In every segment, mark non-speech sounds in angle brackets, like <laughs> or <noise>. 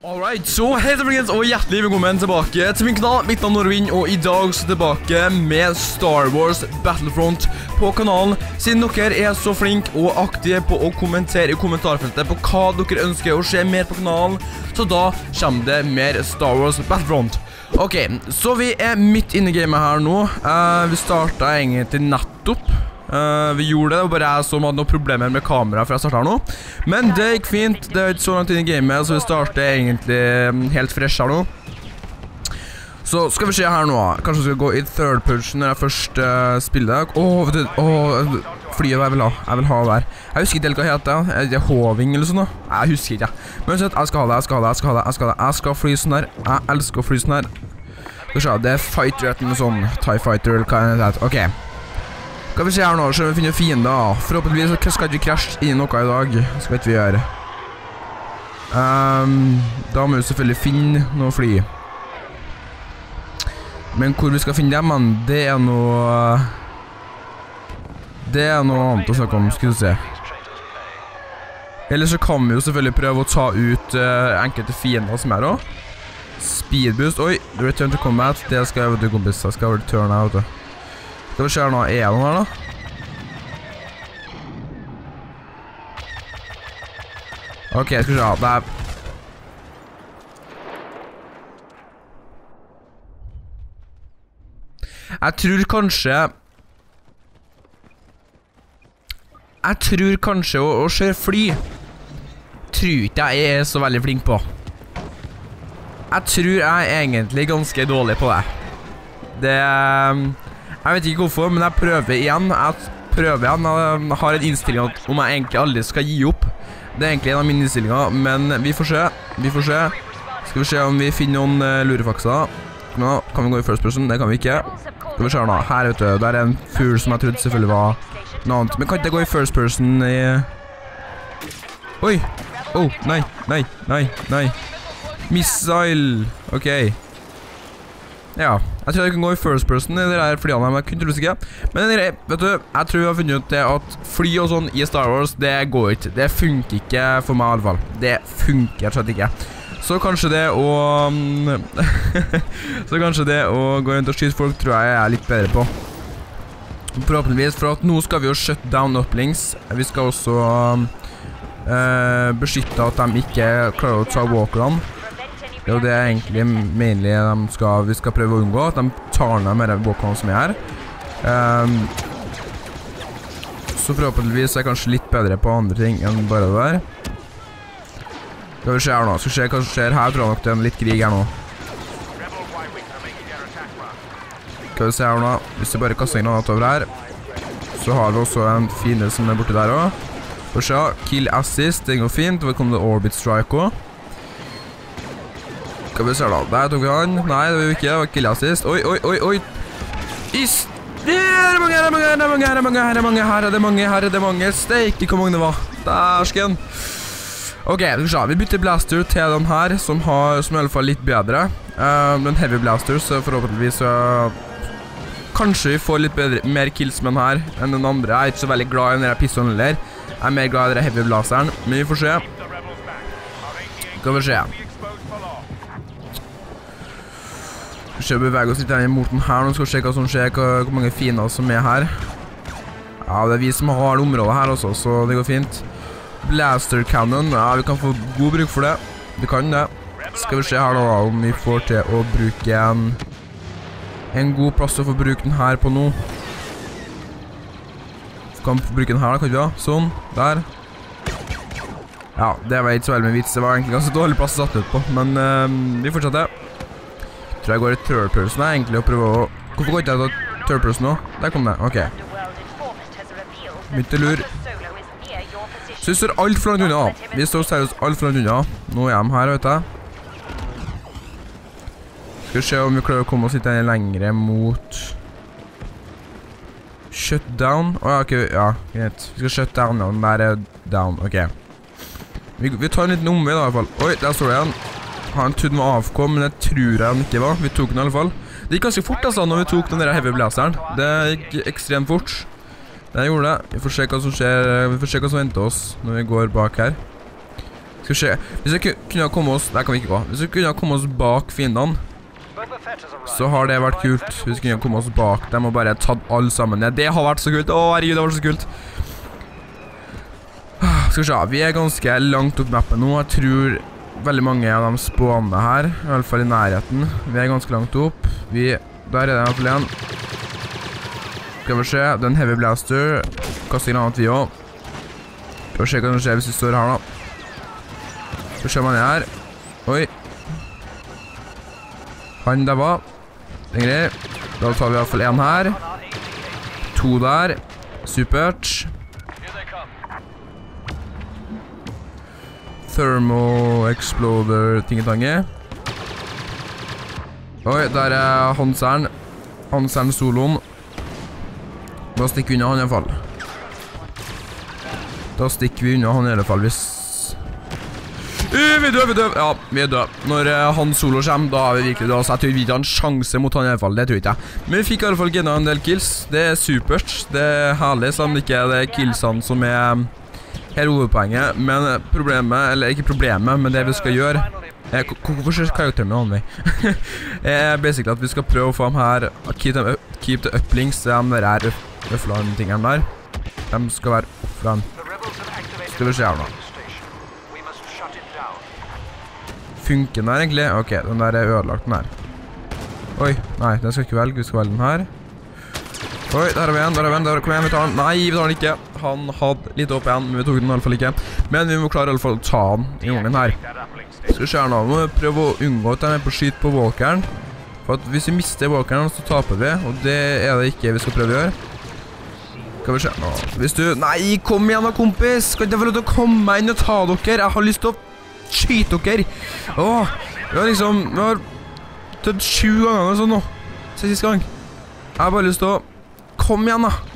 Alright, så hei folkens, og hjertelig velkommen tilbake til min kanal. Mitt navn er Norvin, og i dag så tilbake med Star Wars Battlefront på kanalen. Siden dere er så flinke og aktive på å kommentere i kommentarfeltet på hva dere ønsker å se mer på kanalen, så da kommer det mer Star Wars Battlefront. Ok, så vi er midt inne i gamet her nå. Eh, vi starta egentlig nettopp. Eh, vi gjorde det, det var bare jeg som hadde noen problemer med kameraet før jeg starta nå. Men det gikk fint. Det er ikke så langt inn i gamet, så vi starter egentlig mm, helt fresh her nå. Så skal vi se her nå. Kanskje vi skal gå i third position når jeg først uh, spiller. Åh, vet du Åh, flyet jeg vil ha. Jeg vil ha der. Jeg husker ikke helt hva det heter. Er det Håving eller sånn? da? Jeg husker ikke. Men uansett, jeg skal ha det, jeg skal ha det, jeg skal ha det. Jeg skal, ha det. jeg skal fly sånn her. Jeg elsker å fly sånn her. Skal vi se, det er fighter etter noe sånn TIE Fighter eller hva det heter. Ok. Skal vi se her nå, så vi finner fiender. Forhåpentligvis skal vi ikke krasje inn noe i dag. Skal ikke vi gjøre. Ehm, da må vi selvfølgelig finne noe fly. Men hvor vi skal finne dem, det er noe Det er noe annet å snakke om, skal vi se. Eller så kan vi jo selvfølgelig prøve å ta ut eh, enkelte fiender som er òg. Speedboost Oi, return to combat. Det skal jeg, vet du, kompis. Jeg skal returne, vet du. Skal vi se her nå. Er det noen her, da? Ok, skal vi se. Det er Jeg tror kanskje Jeg tror kanskje å, å kjøre fly Tror ikke jeg er så veldig flink på. Jeg tror jeg er egentlig ganske dårlig på det. Det Jeg vet ikke hvorfor, men jeg prøver igjen. Jeg prøver igjen. Jeg har en innstilling om jeg egentlig aldri skal gi opp. Det er egentlig en av mine innstillinger, men vi får se. Vi får se. Skal vi se om vi finner noen uh, lurefakser. Nå kan vi gå i first person. Det kan vi ikke. Skal vi se nå. Her, vet du. Der er en fugl som jeg trodde selvfølgelig var noe annet. Men kan ikke jeg gå i first person i Oi! Oh, nei, nei, nei, nei. Missile. Ok. Ja. Jeg tror jeg kan gå i first person i det flyene, men jeg. Men det vet du, jeg tror vi har funnet ut det at fly og sånn i Star Wars, det går ikke. Det funker ikke for meg i alle fall. Det funker slett ikke. Så kanskje det å mm, <laughs> Så kanskje det å gå rundt og skyte folk tror jeg jeg er litt bedre på. Forhåpentligvis, for at nå skal vi jo shut down uplings. Vi skal også um, eh, beskytte at de ikke klarer å ta walkerne. Det er jo det egentlig mainly de skal, vi skal prøve å unngå, at de tar ned mer walkerne som er her. Um, så forhåpentligvis er jeg kanskje litt bedre på andre ting enn bare det der. Skal vi se her nå, skal vi se hva som skjer her, tror jeg nok det er en litt krig her nå. Skal vi se her nå, hvis vi bare kaster en granat over her, så har vi også en fiende som er borte der også. Får se, kill assist, det går fint, det kommer det orbit strike også. Skal vi se da, der tok vi han, nei det var vi ikke, det var kill assist, oi, oi, oi, oi. Is, det er mange, her er mange, her er mange, her er mange, her er mange, her er det mange, her er det mange, steik, hvor mange det var. Dersken. Ok, vi bytter blaster til den her, som har, som er i alle fall litt bedre. Den heavy blaster, så forhåpentligvis så... Kanskje vi får litt bedre, mer kills med den her enn den andre. Jeg er ikke så veldig glad i den pistolen heller. Jeg er mer glad i den heavy blasteren, men vi får se. Skal vi se. Vi se, bevege oss litt den her. Nå skal vi se hva som skjer, hvor mange fiender som er her. Ja, det er vi som har det området her også, så det går fint. Blaster cannon, ja, vi kan få god bruk for det. Vi kan det. Skal vi se her da, om vi får til å bruke en, en god plass å få bruke den her på nå. Vi kan bruke den her da, kan vi da? Sånn, der. Ja, det var ikke så veldig med vits, det var egentlig ganske dårlig plass å satt ut på, men uh, vi fortsetter. Tror jeg går i third person her, egentlig, og prøver å... Hvorfor går ikke jeg til third nå? Der kom det, ok. Begynte lur. Så vi står alt for langt unna. Vi står seriøst alt for langt unna. Nå er de her, vet jeg. Skal vi se om vi klarer å komme oss litt lengre mot... Shutdown. Åja, oh, ok, ja, greit. Vi skal shut down, ja. Den der er down, ok. Vi, vi tar en liten omvei da, i hvert fall. Oi, der står det igjen. Han trodde den var AFK, men det tror jeg den ikke var. Vi tok den i alle fall. Det gikk ganske fort altså, når vi tok den der heavy blazeren. Det gikk ekstremt fort. Det gjorde det. Vi får se hva som skjer, vi får se hva som venter oss når vi går bak her. Skal vi se. Hvis vi kunne ha kommet oss Der kan vi ikke gå. Hvis vi kunne ha kommet oss bak fiendene, så har det vært kult. Hvis vi kunne ha kommet oss bak dem og bare tatt alle sammen ned. Det har vært så kult. Å, herregud, det har vært så kult. Ah, Skal vi se. Vi er ganske langt opp mappen nå. Jeg tror veldig mange av dem spåne her. I hvert fall i nærheten. Vi er ganske langt opp. Vi Der er det i hvert fall en. Skal vi se. Det er en heavy blaster. Kaster granat, vi òg. Skal vi se hva som skjer hvis vi står her, da. Skal vi se om han er her. Oi. Han der var. Den greier. Da tar vi i hvert fall én her. To der. Supert. Thermo exploder tingetange. Oi, der er Hanseren. Hanseren soloen. Da stikker vi unna han i hvert fall. Da stikker vi unna han i hvert fall hvis Eh, Vi døde, vi dør! Ja, vi er døde. Når eh, han solo kommer, da er vi virkelig døde. Så jeg tror vi ikke har en sjanse mot han i hvert fall. Det tror ikke jeg. Men vi fikk i alle fall gena en del kills. Det er supert. Det er herlig, selv om det ikke er killsene som er hele hovedpoenget. Men problemet, eller ikke problemet, men det vi skal gjøre eh, hvor- Hvorfor ser karakteren min annen vei? er basically at vi skal prøve å få dem her Keep, them up, keep the uplinks, de der her øflan-tingene der. De skal være oppfran. Skal vi se her nå. Funker den her egentlig? Ok, den der er ødelagt den her. Oi, nei, den skal ikke velge, vi skal velge den her. Oi, der har vi en, der har vi en, der, kom igjen, vi tar den. Nei, vi tar den ikke. Han hadde litt opp igjen, men vi tok den i hvert fall ikke. Men vi må klare i hvert fall å ta den i gangen her. Her nå, vi må prøve å unngå at de er på skyt på walkeren. For at hvis vi mister walkeren, så taper vi, og det er det ikke vi skal prøve å gjøre. Skal vi se nå. Hvis du Nei, kom igjen da, kompis! Skal ikke jeg få lov til å komme inn og ta dere? Jeg har lyst til å skyte dere! Åh, vi har liksom Vi har dødd sju ganger sånn nå. Se sist gang. Jeg har bare lyst til å Kom igjen, da!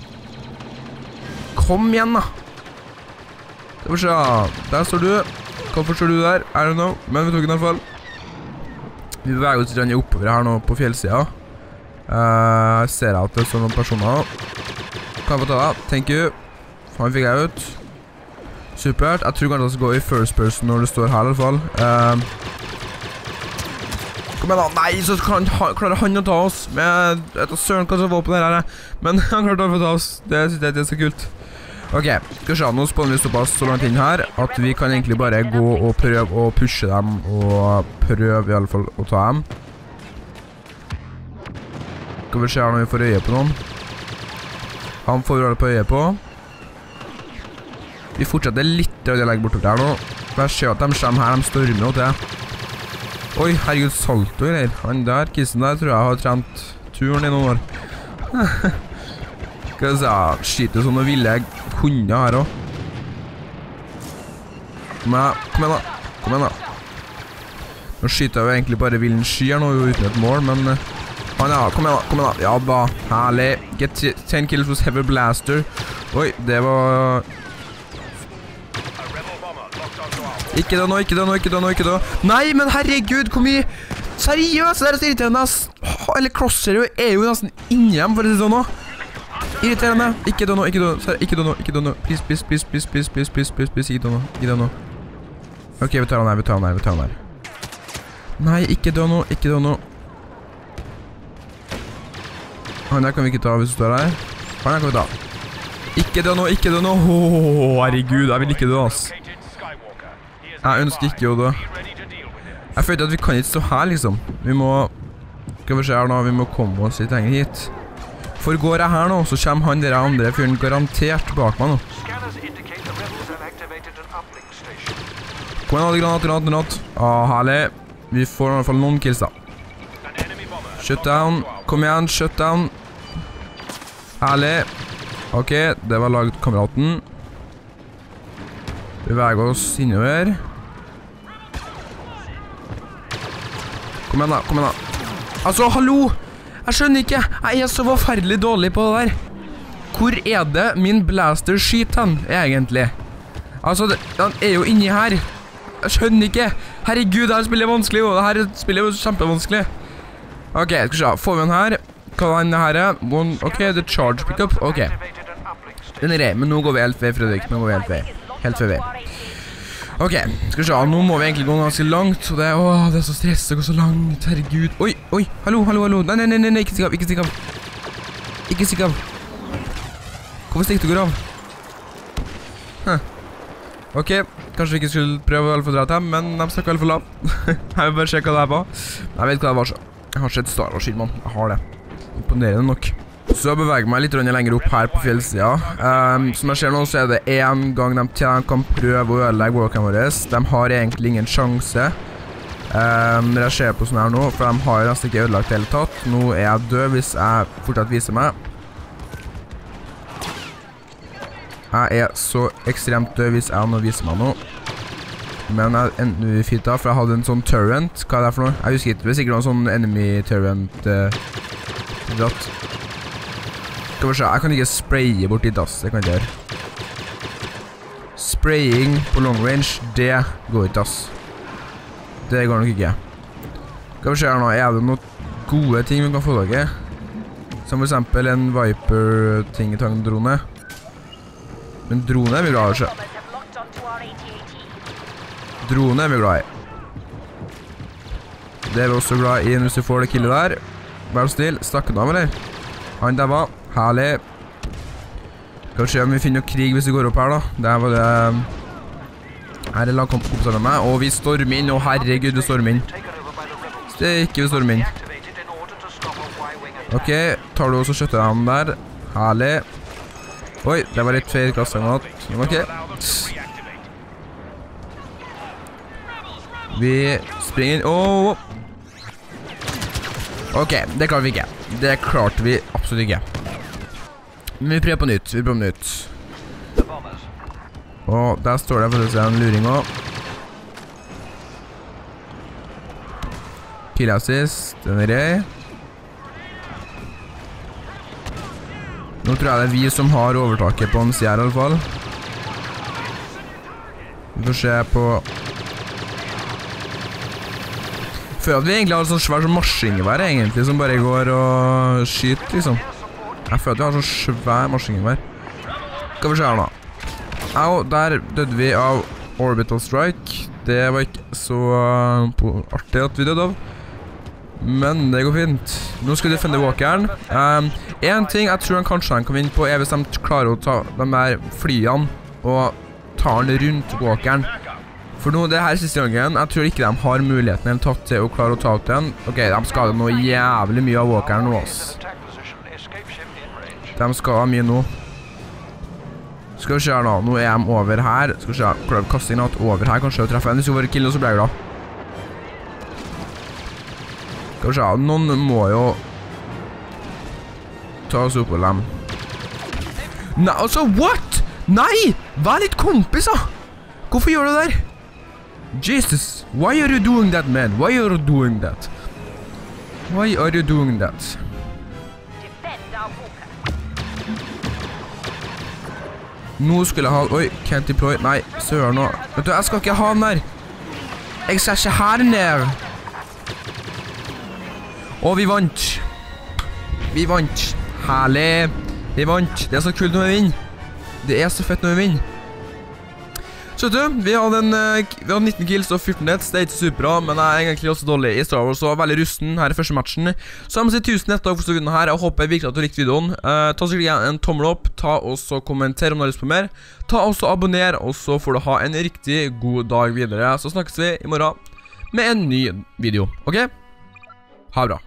Kom igjen, da! Skal vi se. Der står du. Hvorfor står du der? I don't know. Men vi tok den i hvert fall. Vi beveger oss litt oppover her nå på fjellsida. Uh, ser jeg at det står noen personer. Kan jeg få ta deg? Thank you. Han fikk jeg ut. Supert. Jeg tror kanskje jeg skal gå i first person når det står her, i hvert fall. Eh, kom igjen, da. Nei, så han, klarer han å ta oss. Med Jeg vet da søren hva slags våpen det her er, men <laughs> han klarte å ta oss. Det synes jeg er så kult. Ok, skal vi se. Nå spawner vi såpass så langt inn her at vi kan egentlig bare gå og prøve å pushe dem, og prøve i alle fall å ta dem. Skal vi se her når vi får øye på noen. Han får vi alle på øye på. Vi fortsetter litt Det å legge bortover her nå. For jeg ser at de kommer her, de stormer og til. Oi, herregud, salto greier. Han der, kissen der, tror jeg har trent turen i noen år. <laughs> Skal vi se, skyter sånne ville hunder her også. Kom igjen, da. Kom igjen da. Nå skyter jeg jo egentlig bare villen sky her nå, uten et mål, men... eh, ah, ja, kom igjen da, kom igjen da. Ja da, herlig. Get 10 kills with heavy blaster. Oi, det var... Ikke det nå, ikke det nå, ikke det nå, ikke det. Nei, men herregud, hvor mye... Seriøst, det er så irriterende, ass. Eller Crosshair er jo nesten inni dem, for å si det sånn. Irriterende. Ikke dø nå, ikke dø nå, ikke dø nå, ikke dø nå. Please, please, please, please, please, please, please, please, please, ikke dø nå, ikke det nå. Ok, vi tar han her, vi tar han her, vi tar han her. Nei, ikke dø nå, ikke dø nå. Han der kan vi ikke ta hvis du står her. Han der kan vi ta. Ikke dø nå, ikke dø nå. Åh, herregud, jeg vil ikke dø, ass. Jeg ønsker ikke å dø. Jeg følte at vi kan ikke stå her, liksom. Vi må Skal vi se her nå, vi må komme oss litt lenger hit. For går jeg her nå, så kommer han der andre fyren garantert bak meg nå. Kom igjen, granat, granat, granat. Ah, herlig. Vi får i hvert fall noen kills, da. Shutdown. Kom igjen, shutdown. Herlig. Ok, det var laget kameraten. Beveger oss innover. Kom igjen, da. Kom igjen, da. Altså, hallo! Jeg skjønner ikke. Jeg er så forferdelig dårlig på det der. Hvor er det min blaster skyter han, egentlig? Altså, han er jo inni her. Jeg skjønner ikke. Herregud, dette spillet er vanskelig, Dette spillet er kjempevanskelig. Ok, skal vi se. Får vi den her? Hva er den her? er? One, ok, the charge pickup. Ok. Den er rei, men nå går vi helt vei, Fredrik. Nå går vi helt vei. Helt vei. Ok, skal vi se, nå må vi egentlig gå ganske langt, og det åh, det er så stress å gå så langt, herregud. Oi, oi, hallo, hallo, hallo, nei, nei, nei, nei, ikke stikk av, ikke stikk av. Ikke stikk av. Hvorfor stikker du av? Huh. Ok, kanskje vi ikke skulle prøve å dra til dem, men de snakker hvert fall lavt. <laughs> jeg vil bare se hva det er på. Jeg vet hva det var. Jeg har sett Star Wars, man. Jeg har det. Imponerende nok. Så jeg beveger meg litt lenger opp her på fjellsida. Um, som jeg ser nå, så er det én gang de, kan prøve å ødelegge walken vår. De har egentlig ingen sjanse. Um, når jeg ser på sånn her nå, for de har nesten ikke ødelagt det hele tatt. Nå er jeg død hvis jeg fortsatt viser meg. Jeg er så ekstremt død hvis jeg nå viser meg nå. Men jeg ender i fitta, for jeg hadde en sånn turrent. Hva er det for noe? Jeg husker ikke. Det er sikkert noen sånn enemy turrent. Uh, dratt. Skal vi jeg kan ikke spraye bort i dass, det kan jeg gjøre. Spraying på long range, det går ikke, ass. Det går nok ikke. Skal vi se her nå, er det noen gode ting vi kan få tak i? Som for eksempel en Viper-ting-tang-drone. Men drone er vi glad i, ikke? Drone er vi glad i. Det er vi også glad i hvis vi får det killet der. Vær snill, stakk den av, eller? Han der var. Herlig. Skal se om vi finner noe krig hvis vi går opp her, da. Der var det um, Her er lagkompisene med meg. Og vi stormer inn. Å, herregud, vi stormer inn. Stikke, vi stormer inn. OK, tar du også skjøtter han der. Herlig. Oi, det var litt feil klasseangatt. Men OK. Vi springer inn. Åh! OK, det klarte vi ikke. Det klarte vi absolutt ikke. Men vi prøver på nytt. Vi prøver på nytt. Og der står det faktisk en luring òg. Kill assist. Den er grei. Nå tror jeg det er vi som har overtaket på den her, i alle fall. Vi får se på Føler at vi egentlig har et sånt svært marsjingevær, egentlig, som bare går og skyter, liksom. Jeg føler at vi har sånn svær maskingevær. Skal vi se her nå. Au, der døde vi av Orbital Strike. Det var ikke så uh, artig at vi døde av. Men det går fint. Nå skal vi defende walkeren. Um, en ting jeg tror han kanskje han kan vinne på, er hvis de klarer å ta de der flyene og ta den rundt walkeren. For nå, det her siste gangen, jeg tror ikke de har muligheten tatt til å klare å ta ut den. Ok, de skader noe jævlig mye av walkeren nå, ass. De skal ha mye nå. Skal vi se her nå. Nå er de over her. Skal vi se. Klarer vi å kaste inn at over her kanskje vi treffe en. Hvis vi får kill, så blir jeg glad. Skal vi se. Noen må jo ta oss opp på dem. Nei, altså, what? Nei! Vær litt kompis, da! Hvorfor gjør du det der? Jesus, why are you doing that, man? Why are you doing that? Why are you doing that? Nå skulle jeg ha Oi, can't deploy. Nei, søren nå. Vet du, jeg skal ikke ha den der. Jeg skal ikke den der. Og vi vant. Vi vant. Herlig. Vi vant. Det er så kult når vi vinner. Det er så fett når vi vinner. Så vet du, vi hadde, en, eh, vi hadde 19 kills og 14 deaths, det er ikke superbra, men jeg er egentlig også dårlig i Star Wars og veldig rusten her i første matchen. Så jeg må si tusen takk for støtten her, jeg håper virkelig at du likte videoen. Uh, ta så igjen en tommel opp, ta også kommenter om du har lyst på mer. Ta også abonner, og så får du ha en riktig god dag videre. Så snakkes vi i morgen med en ny video, ok? Ha det bra.